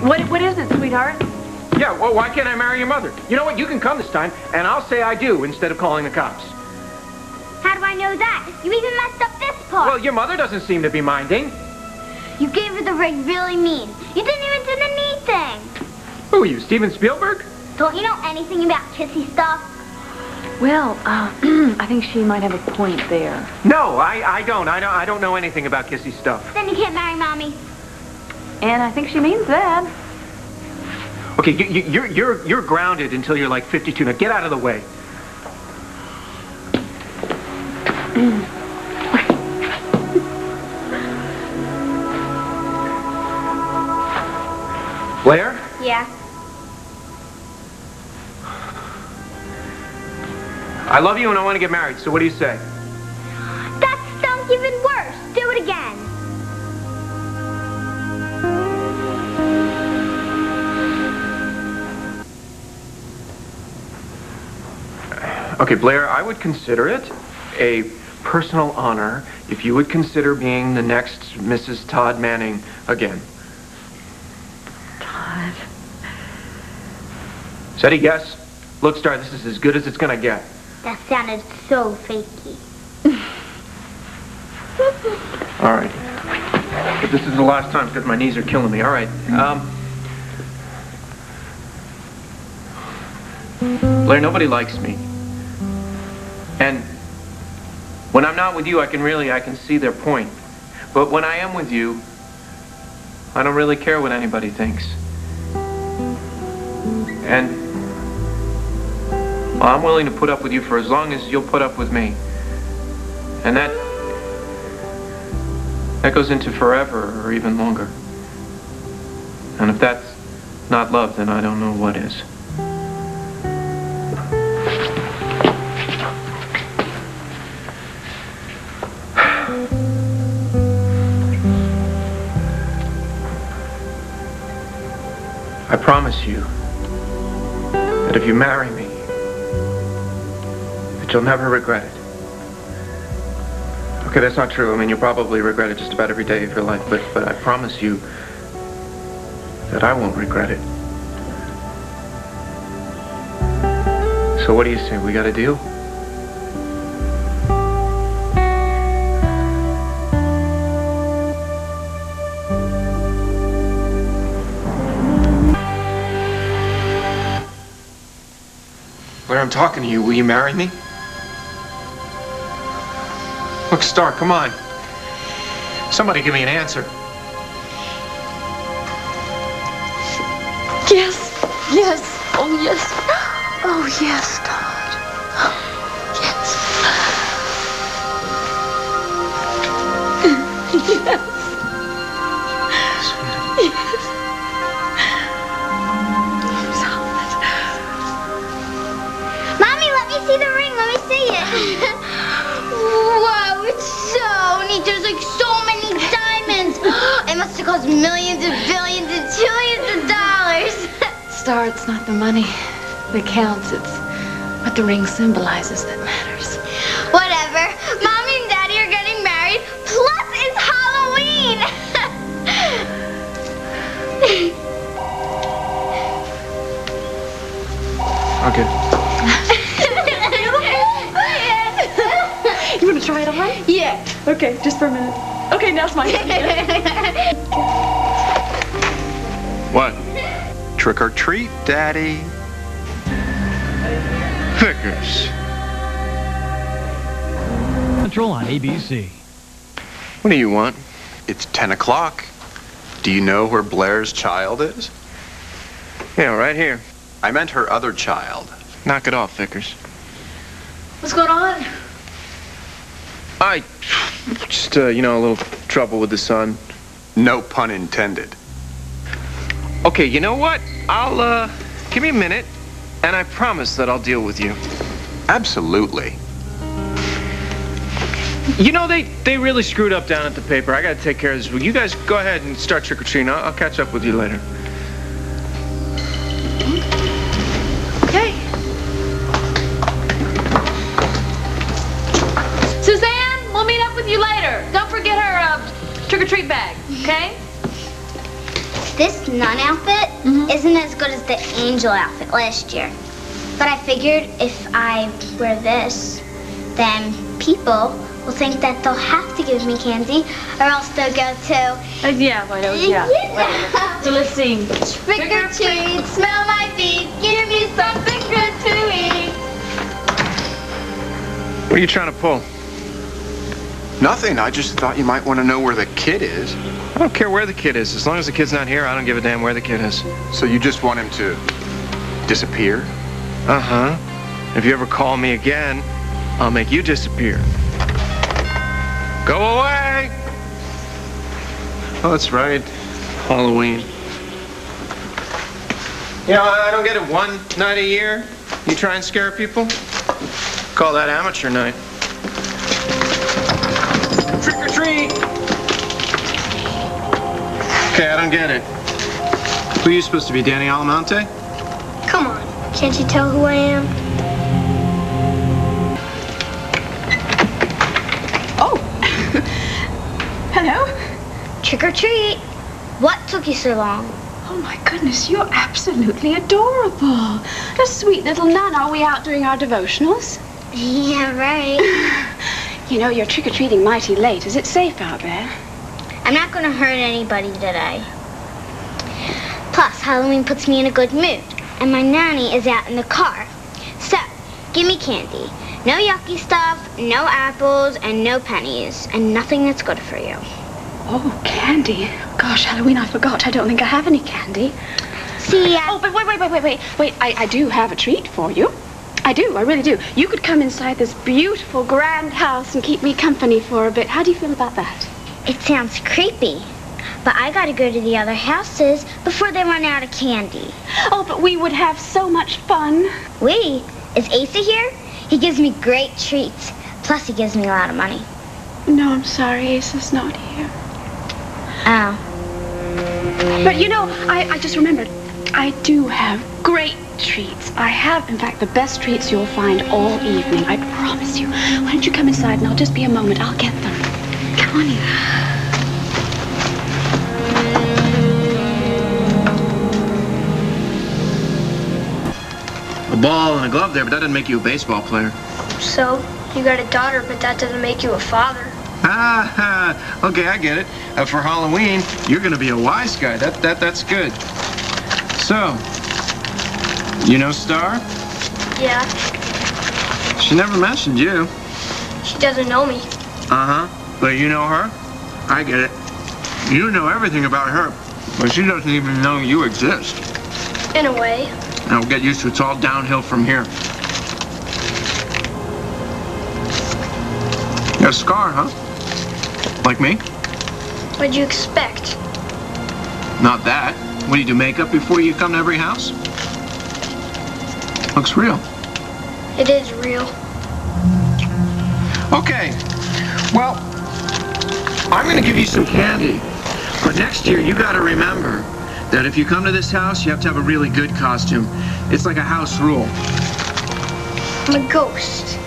What, what is it, sweetheart? Yeah, well, why can't I marry your mother? You know what? You can come this time, and I'll say I do instead of calling the cops. How do I know that? You even messed up this part. Well, your mother doesn't seem to be minding. You gave her the ring really mean. You didn't even do the knee thing. Who are you, Steven Spielberg? Don't you know anything about kissy stuff? Well, uh, I think she might have a point there. No, I, I don't. I don't. I don't know anything about kissy stuff. Then you can't marry mommy. And I think she means that. Okay, you, you, you're you're you're grounded until you're like 52. Now get out of the way. Blair? Yeah. I love you and I want to get married, so what do you say? Okay, Blair, I would consider it a personal honor if you would consider being the next Mrs. Todd Manning again. Todd. Said he yes? Look, Starr, this is as good as it's gonna get. That sounded so fakey. All right. But this is the last time because my knees are killing me. All right. Um, Blair, nobody likes me. And when I'm not with you, I can really, I can see their point. But when I am with you, I don't really care what anybody thinks. And well, I'm willing to put up with you for as long as you'll put up with me. And that that goes into forever or even longer. And if that's not love, then I don't know what is. I promise you that if you marry me, that you'll never regret it. Okay, that's not true. I mean, you'll probably regret it just about every day of your life, but, but I promise you that I won't regret it. So what do you say? We got a deal? I'm talking to you. Will you marry me? Look, Starr, come on. Somebody give me an answer. Yes, yes, oh yes, oh yes, Todd. Yes. yes. Yes. Mommy, cost millions and billions and trillions of dollars. Starr, it's not the money that counts. It's what the ring symbolizes that matters. Whatever. Mommy and Daddy are getting married. Plus, it's Halloween. Okay. You want to try it on? yeah. Okay, just for a minute. Okay, now smile. What? Trick or treat, Daddy. Vickers. Control on ABC. What do you want? It's 10 o'clock. Do you know where Blair's child is? Yeah, right here. I meant her other child. Knock it off, Vickers. What's going on? I just, uh, you know, a little trouble with the sun. No pun intended. Okay, you know what? I'll, uh, give me a minute, and I promise that I'll deal with you. Absolutely. You know, they, they really screwed up down at the paper. I gotta take care of this. Well, you guys go ahead and start trick-or-treating. I'll, I'll catch up with you later. Treat bag, okay? This nun outfit isn't as good as the angel outfit last year. But I figured if I wear this, then people will think that they'll have to give me candy or else they'll go to Uh, yeah, why don't yeah. Yeah. So let's sing. Trick or treat, smell my feet, give me something good to eat. What are you trying to pull? Nothing. I just thought you might want to know where the kid is. I don't care where the kid is. As long as the kid's not here, I don't give a damn where the kid is. So you just want him to disappear? Uh-huh. If you ever call me again, I'll make you disappear. Go away! Oh, that's right. Halloween. You know, I don't get it one night a year. You try and scare people? Call that amateur night. Okay, I don't get it. Who are you supposed to be, Danny Alamonte? Come on, can't you tell who I am? Oh. Hello? Trick or treat. What took you so long? Oh my goodness, you're absolutely adorable. A sweet little nun. Are we out doing our devotionals? Yeah, right. You know, you're trick-or-treating mighty late. Is it safe out there? I'm not gonna hurt anybody today. Plus, Halloween puts me in a good mood, and my nanny is out in the car. So, give me candy. No yucky stuff, no apples, and no pennies, and nothing that's good for you. Oh, candy. Gosh, Halloween, I forgot. I don't think I have any candy. See ya. Oh, but wait, wait, wait, wait, wait. Wait, I, I do have a treat for you. I do, I really do. You could come inside this beautiful, grand house and keep me company for a bit. How do you feel about that? It sounds creepy, but I gotta go to the other houses before they run out of candy. Oh, but we would have so much fun. We? Is Asa here? He gives me great treats. Plus, he gives me a lot of money. No, I'm sorry, Asa's not here. Oh. But you know, I, I just remembered. I do have great treats. I have, in fact, the best treats you'll find all evening. I promise you. Why don't you come inside and I'll just be a moment. I'll get them. Come. A ball and a glove there, but that doesn't make you a baseball player. So, you got a daughter, but that doesn't make you a father. Ah, okay, I get it. Uh, for Halloween, you're gonna be a wise guy. That that that's good. So, you know Starr? Yeah, She never mentioned you. she doesn't know me. Uh huh. But you know her? I get it. You know everything about her, but she doesn't even know you exist. In a way. Now we'll get used to it. It's all downhill from here. You got a scar, huh? Like me? What'd you expect? Not that. What do you do, makeup before you come to every house? Looks real. It is real. Okay. Well, I'm going to give you some candy. But next year, you got to remember that if you come to this house, you have to have a really good costume. It's like a house rule. I'm a ghost.